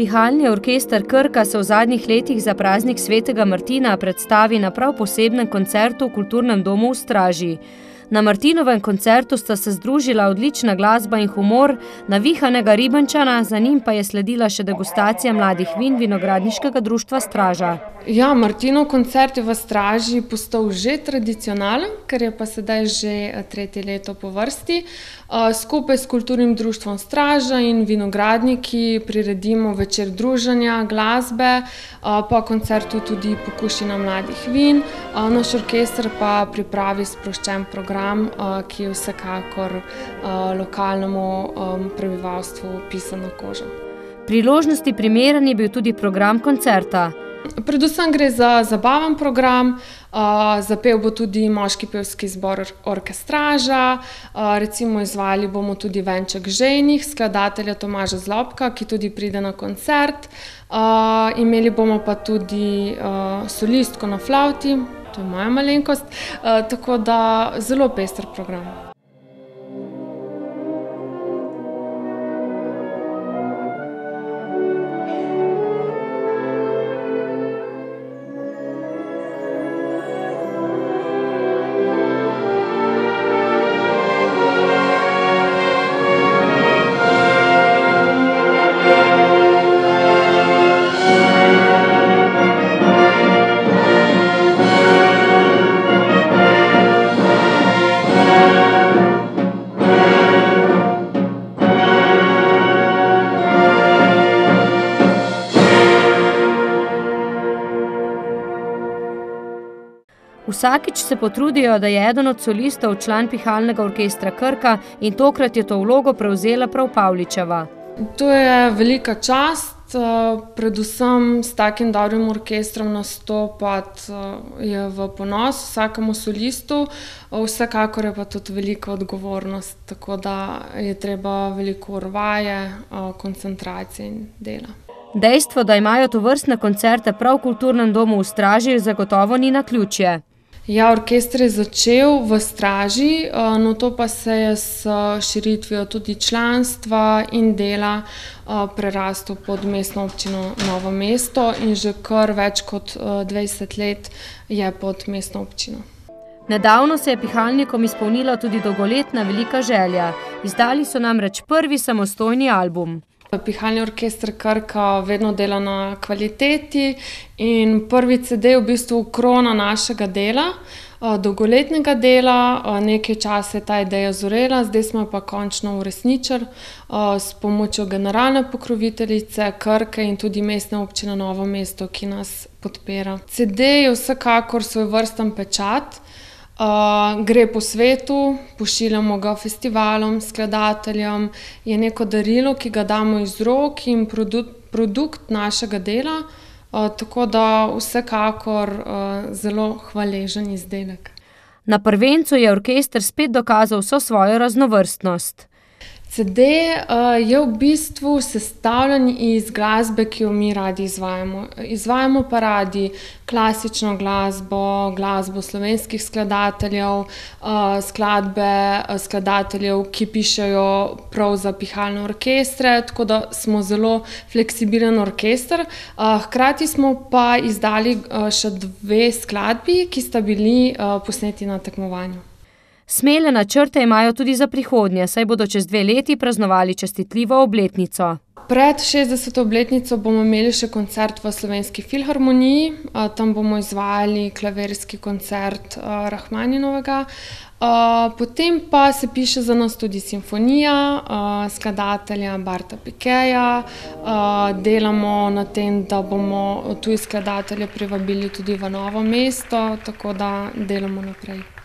Pihalni orkester Krka se v zadnjih letih za praznik svetega Martina predstavi na prav posebnem koncertu v kulturnem domu v Straži. Na Martinovem koncertu sta se združila odlična glasba in humor navihanega Ribančana, za njim pa je sledila še degustacija mladih vin vinogradniškega društva Straža. Ja, Martinov koncert je v Straži postal že tradicionalen, ker je pa sedaj že tretje leto po vrsti. Skupaj s kulturnim društvom Straža in vinogradniki priredimo večer druženja, glasbe, po koncertu tudi pokušina mladih vin, naš orkester pa pripravi sproščen program, ki je vsekakor lokalnemu prebivalstvu pisan na kožo. Priložnosti primeren je bil tudi program koncerta. Predvsem gre za zabaven program, zapel bo tudi moški pevski zbor Orkestraža, recimo izvajali bomo tudi Venček žejnih skladatelja Tomaža Zlobka, ki tudi pride na koncert. imeli bomo pa tudi solistko na je moja malenkost, tako da zelo pester program. Vsakič se potrudijo, da je eden od solistov član Pihalnega orkestra Krka, in tokrat je to vlogo prevzela prav Pavličeva. To je velika čast, predvsem s takim dobrim orkestrom nastopati, je v ponos vsakemu solistu, vsekakor je pa tudi velika odgovornost, tako da je treba veliko vaje, koncentracije in dela. Dejstvo, da imajo tovrstne koncerte prav v kulturnem domu v Straži, zagotovo ni naključje. Ja, orkester je začel v Straži, nato pa se je s širitvijo tudi članstva in dela, prerastel pod Mestno občino Novo mesto in že kar več kot, dvajset let je pod mestno občino. Nedavno se je pihalnikom izpolnila tudi dolgoletna velika želja. Izdali so namreč prvi samostojni album. Pihalni orkester Krka vedno dela na kvaliteti in prvi CD je v bistvu krona našega dela, dolgoletnega dela, nekaj časa je ta ideja zorela, zdaj smo jo pa končno uresničili, s pomočjo generalne pokroviteljice Krke in tudi Mestne občine Novo mesto, ki nas podpira. CD je vsekakor svojevrsten pečat, gre po svetu, pošiljamo ga festivalom, skladateljem, je neko darilo, ki ga damo iz rok, in produkt našega dela, tako da vsekakor, zelo hvaležen izdelek. Na prvencu je orkester spet dokazal vso svojo raznovrstnost. CD, je v bistvu sestavljen iz glasbe, ki jo mi radi izvajamo. Izvajamo pa radi klasično glasbo, glasbo slovenskih skladateljev, skladbe, skladateljev, ki pišejo prav za pihalne orkestre, tako da smo zelo fleksibilen orkester. hkrati smo pa izdali, še dve skladbi, ki sta bili, posneti na tekmovanju. Smele načrte imajo tudi za prihodnje, saj bodo čez dve leti praznovali častitljivo obletnico. Pred šestdeseto obletnico bomo imeli še koncert v Slovenski filharmoniji, tam bomo izvajali klavirski koncert, Rakhmaninovega. potem pa se piše za nas tudi simfonija, skladatelja Barta Pikeja, delamo na tem, da bomo tuje skladatelje privabili tudi v Novo mesto, tako da delamo naprej.